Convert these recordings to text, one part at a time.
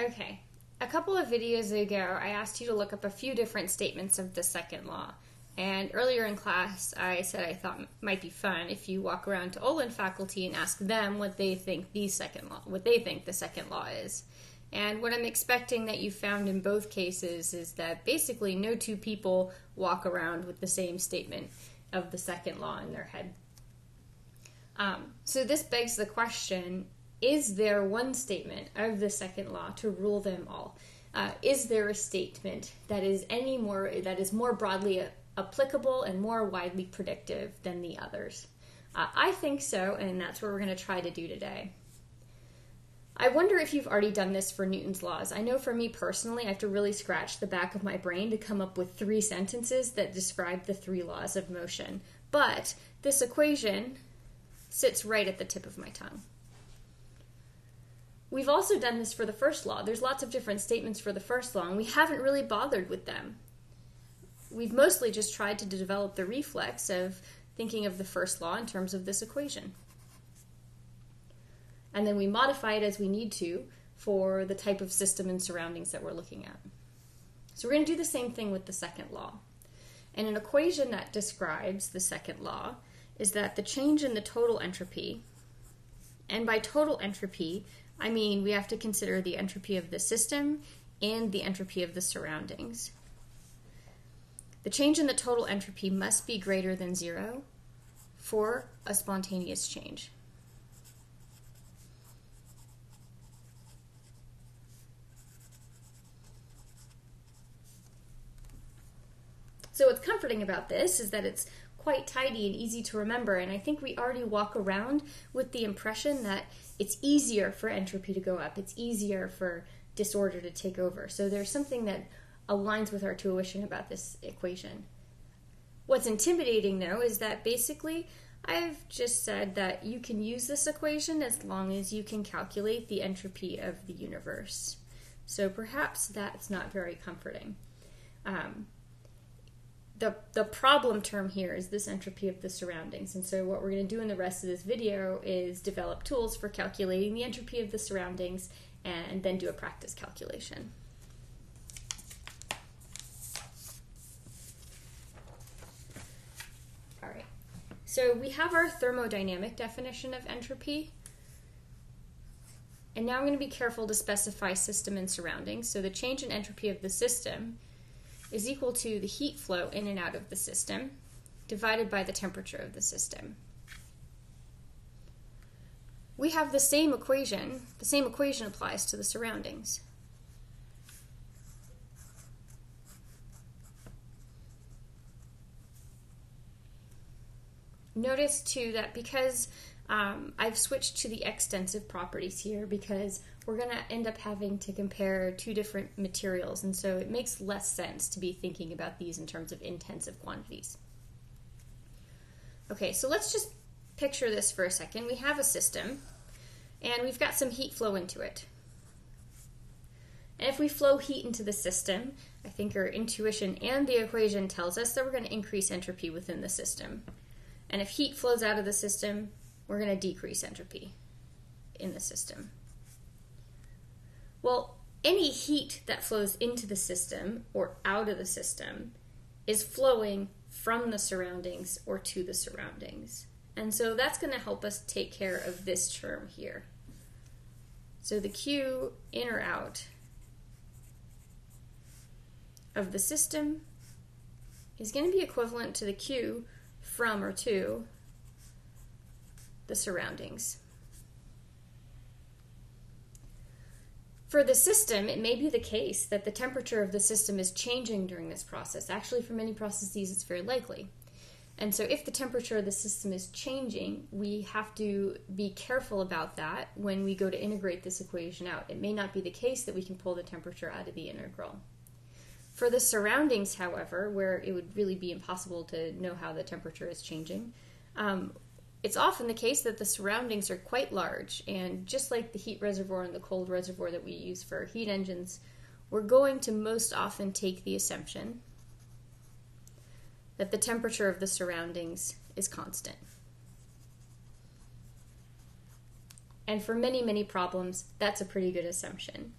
Okay. A couple of videos ago, I asked you to look up a few different statements of the second law. And earlier in class, I said I thought might be fun if you walk around to Olin faculty and ask them what they think the second law, what they think the second law is. And what I'm expecting that you found in both cases is that basically no two people walk around with the same statement of the second law in their head. Um, so this begs the question is there one statement of the second law to rule them all? Uh, is there a statement that is any more that is more broadly applicable and more widely predictive than the others? Uh, I think so, and that's what we're going to try to do today. I wonder if you've already done this for Newton's laws. I know for me personally, I have to really scratch the back of my brain to come up with three sentences that describe the three laws of motion. But this equation sits right at the tip of my tongue. We've also done this for the first law. There's lots of different statements for the first law, and we haven't really bothered with them. We've mostly just tried to develop the reflex of thinking of the first law in terms of this equation. And then we modify it as we need to for the type of system and surroundings that we're looking at. So we're going to do the same thing with the second law. And an equation that describes the second law is that the change in the total entropy, and by total entropy, I mean, we have to consider the entropy of the system and the entropy of the surroundings. The change in the total entropy must be greater than zero for a spontaneous change. So, what's comforting about this is that it's quite tidy and easy to remember. And I think we already walk around with the impression that it's easier for entropy to go up, it's easier for disorder to take over. So there's something that aligns with our tuition about this equation. What's intimidating though is that basically I've just said that you can use this equation as long as you can calculate the entropy of the universe. So perhaps that's not very comforting. Um, the, the problem term here is this entropy of the surroundings. And so what we're going to do in the rest of this video is develop tools for calculating the entropy of the surroundings and then do a practice calculation. All right. So we have our thermodynamic definition of entropy. And now I'm going to be careful to specify system and surroundings. So the change in entropy of the system is equal to the heat flow in and out of the system divided by the temperature of the system. We have the same equation, the same equation applies to the surroundings. Notice too that because um, I've switched to the extensive properties here because we're going to end up having to compare two different materials, and so it makes less sense to be thinking about these in terms of intensive quantities. Okay, so let's just picture this for a second. We have a system, and we've got some heat flow into it. And if we flow heat into the system, I think our intuition and the equation tells us that we're going to increase entropy within the system. And if heat flows out of the system, we're going to decrease entropy in the system. Well, any heat that flows into the system or out of the system is flowing from the surroundings or to the surroundings. And so that's going to help us take care of this term here. So the Q in or out of the system is going to be equivalent to the Q from or to the surroundings. For the system, it may be the case that the temperature of the system is changing during this process. Actually, for many processes, it's very likely. And so, if the temperature of the system is changing, we have to be careful about that when we go to integrate this equation out. It may not be the case that we can pull the temperature out of the integral. For the surroundings, however, where it would really be impossible to know how the temperature is changing, um, it's often the case that the surroundings are quite large, and just like the heat reservoir and the cold reservoir that we use for heat engines, we're going to most often take the assumption that the temperature of the surroundings is constant. And for many, many problems, that's a pretty good assumption.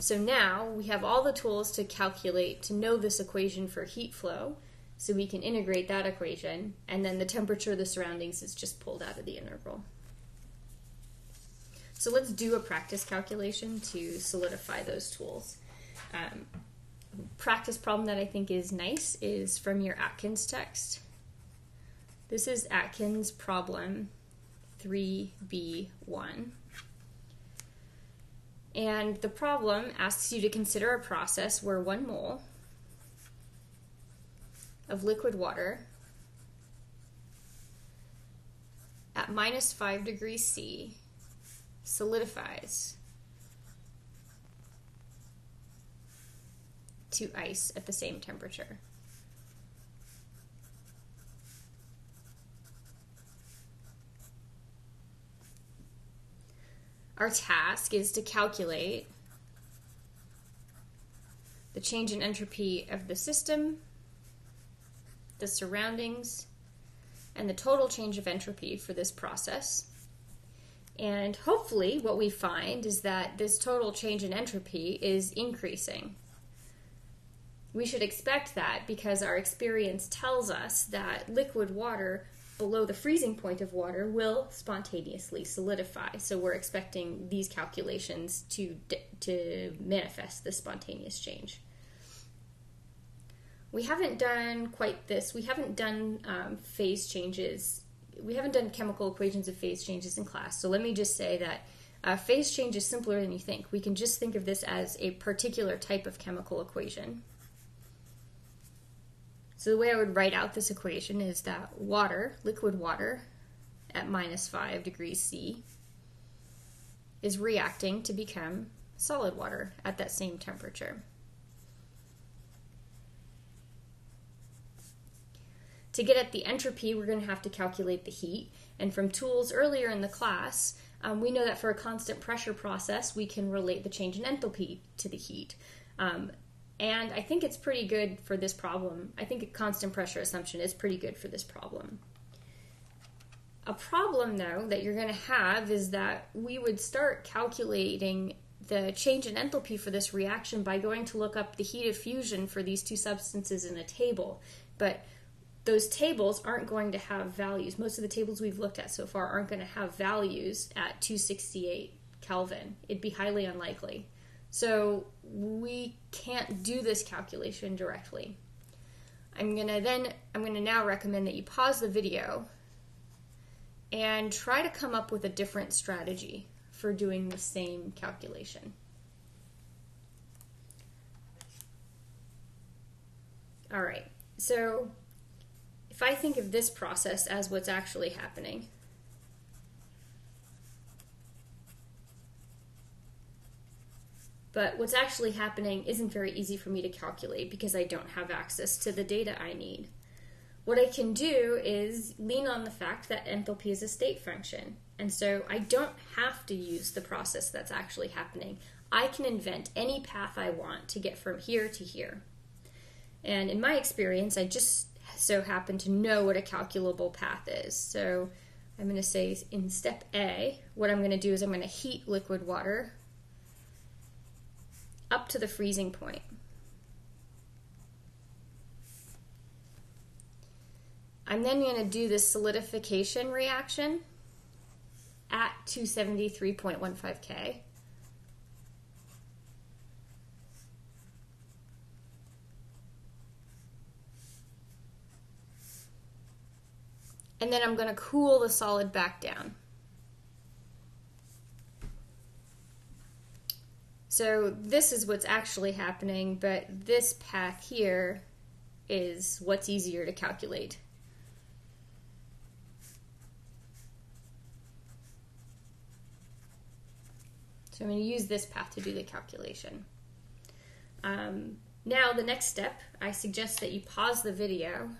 So now we have all the tools to calculate, to know this equation for heat flow, so we can integrate that equation, and then the temperature of the surroundings is just pulled out of the integral. So let's do a practice calculation to solidify those tools. Um, practice problem that I think is nice is from your Atkins text. This is Atkins problem 3b1. And the problem asks you to consider a process where one mole of liquid water at minus 5 degrees C solidifies to ice at the same temperature. Our task is to calculate the change in entropy of the system, the surroundings, and the total change of entropy for this process. And hopefully, what we find is that this total change in entropy is increasing. We should expect that because our experience tells us that liquid water below the freezing point of water will spontaneously solidify. So we're expecting these calculations to to manifest the spontaneous change. We haven't done quite this. We haven't done um, phase changes. We haven't done chemical equations of phase changes in class. So let me just say that uh, phase change is simpler than you think. We can just think of this as a particular type of chemical equation. So the way I would write out this equation is that water, liquid water, at minus 5 degrees C is reacting to become solid water at that same temperature. To get at the entropy, we're going to have to calculate the heat. And from tools earlier in the class, um, we know that for a constant pressure process, we can relate the change in enthalpy to the heat. Um, and I think it's pretty good for this problem. I think a constant pressure assumption is pretty good for this problem. A problem, though, that you're going to have is that we would start calculating the change in enthalpy for this reaction by going to look up the heat of fusion for these two substances in a table. But those tables aren't going to have values. Most of the tables we've looked at so far aren't going to have values at 268 Kelvin. It'd be highly unlikely. So we can't do this calculation directly. I'm gonna then, I'm gonna now recommend that you pause the video and try to come up with a different strategy for doing the same calculation. All right, so if I think of this process as what's actually happening, But what's actually happening isn't very easy for me to calculate because I don't have access to the data I need. What I can do is lean on the fact that enthalpy is a state function. And so I don't have to use the process that's actually happening. I can invent any path I want to get from here to here. And in my experience, I just so happen to know what a calculable path is. So I'm going to say in step A, what I'm going to do is I'm going to heat liquid water up to the freezing point. I'm then going to do the solidification reaction at 273.15 K. And then I'm going to cool the solid back down. So this is what's actually happening, but this path here is what's easier to calculate. So I'm going to use this path to do the calculation. Um, now the next step, I suggest that you pause the video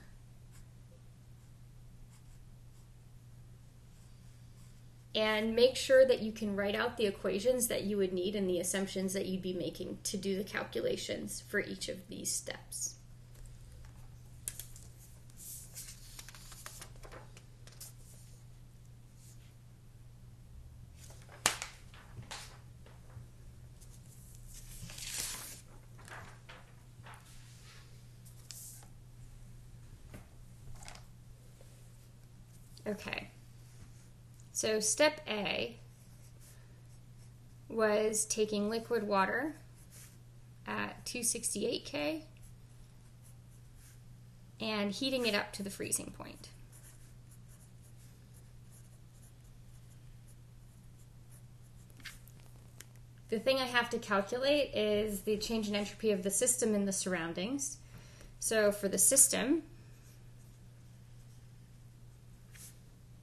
and make sure that you can write out the equations that you would need and the assumptions that you'd be making to do the calculations for each of these steps. Okay. So step A was taking liquid water at 268K and heating it up to the freezing point. The thing I have to calculate is the change in entropy of the system and the surroundings. So for the system,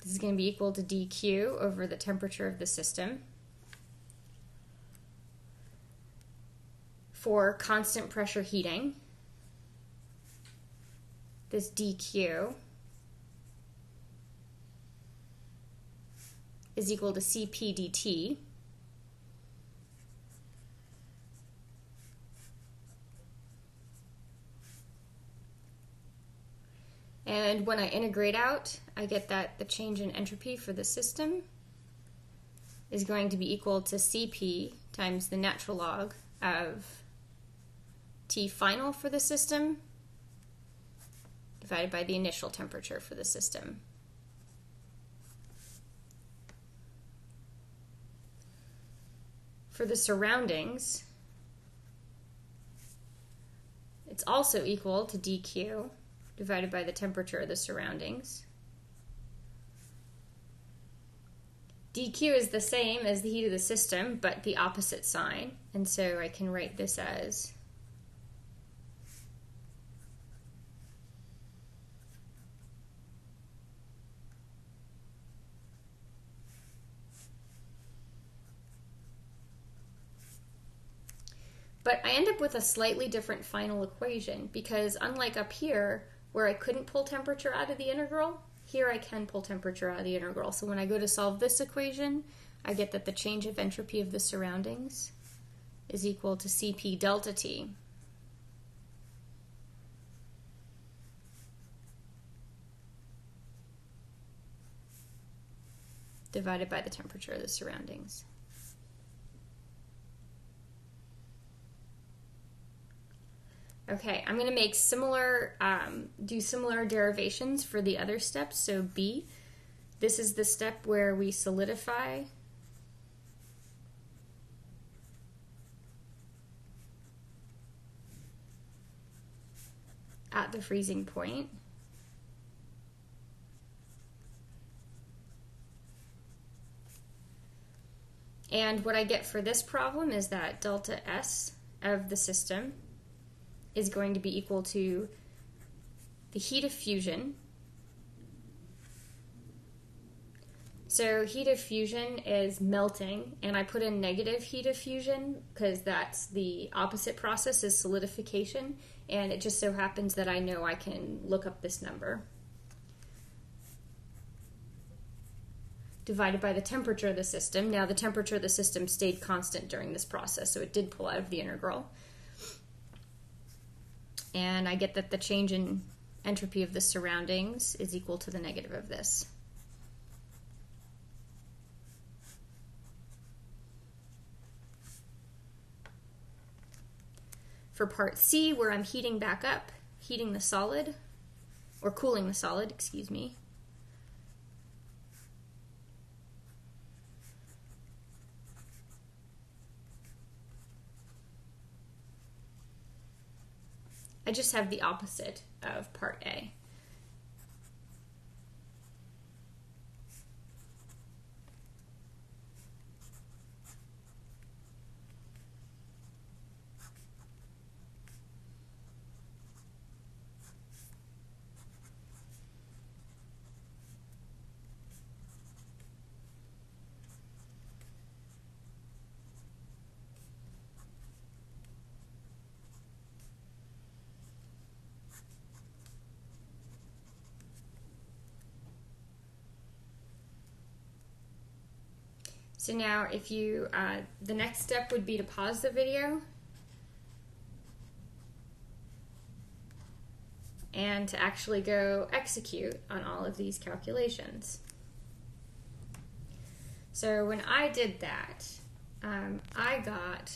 this is going to be equal to dq over the temperature of the system. For constant pressure heating, this dq is equal to cp dt. And when I integrate out, I get that the change in entropy for the system is going to be equal to Cp times the natural log of T final for the system divided by the initial temperature for the system. For the surroundings, it's also equal to dq divided by the temperature of the surroundings. dq is the same as the heat of the system, but the opposite sign. And so I can write this as But I end up with a slightly different final equation because unlike up here, where I couldn't pull temperature out of the integral, here I can pull temperature out of the integral. So when I go to solve this equation, I get that the change of entropy of the surroundings is equal to Cp delta T. divided by the temperature of the surroundings. Okay, I'm going to make similar, um, do similar derivations for the other steps. So B, this is the step where we solidify at the freezing point. And what I get for this problem is that delta S of the system is going to be equal to the heat of fusion. So heat of fusion is melting, and I put in negative heat of fusion because that's the opposite process is solidification, and it just so happens that I know I can look up this number. divided by the temperature of the system. Now the temperature of the system stayed constant during this process, so it did pull out of the integral and I get that the change in entropy of the surroundings is equal to the negative of this. For part C, where I'm heating back up, heating the solid, or cooling the solid, excuse me, I just have the opposite of part A. So now if you, uh, the next step would be to pause the video and to actually go execute on all of these calculations. So when I did that, um, I got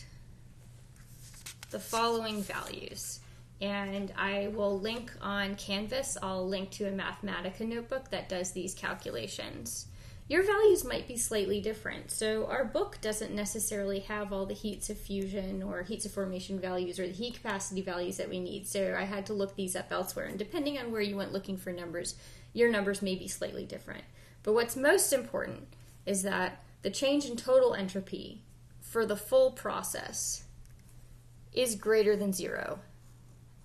the following values. and I will link on Canvas, I'll link to a Mathematica notebook that does these calculations. Your values might be slightly different. So, our book doesn't necessarily have all the heats of fusion or heats of formation values or the heat capacity values that we need. So, I had to look these up elsewhere. And depending on where you went looking for numbers, your numbers may be slightly different. But what's most important is that the change in total entropy for the full process is greater than zero,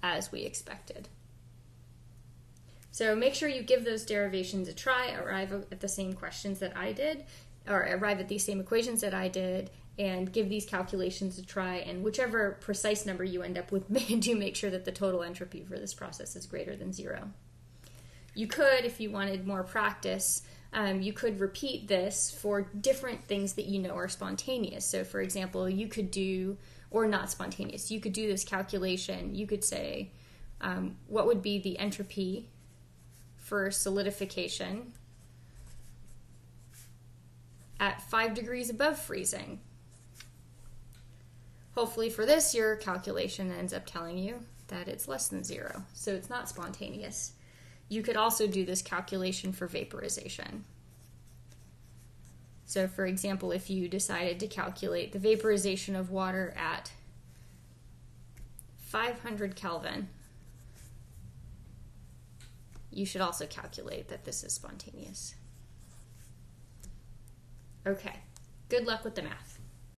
as we expected. So make sure you give those derivations a try, arrive at the same questions that I did, or arrive at these same equations that I did, and give these calculations a try. And whichever precise number you end up with, do make sure that the total entropy for this process is greater than zero. You could, if you wanted more practice, um, you could repeat this for different things that you know are spontaneous. So, for example, you could do, or not spontaneous, you could do this calculation. You could say, um, what would be the entropy for solidification at 5 degrees above freezing? Hopefully, for this, your calculation ends up telling you that it's less than zero, so it's not spontaneous. You could also do this calculation for vaporization. So, for example, if you decided to calculate the vaporization of water at 500 Kelvin, you should also calculate that this is spontaneous. Okay, good luck with the math.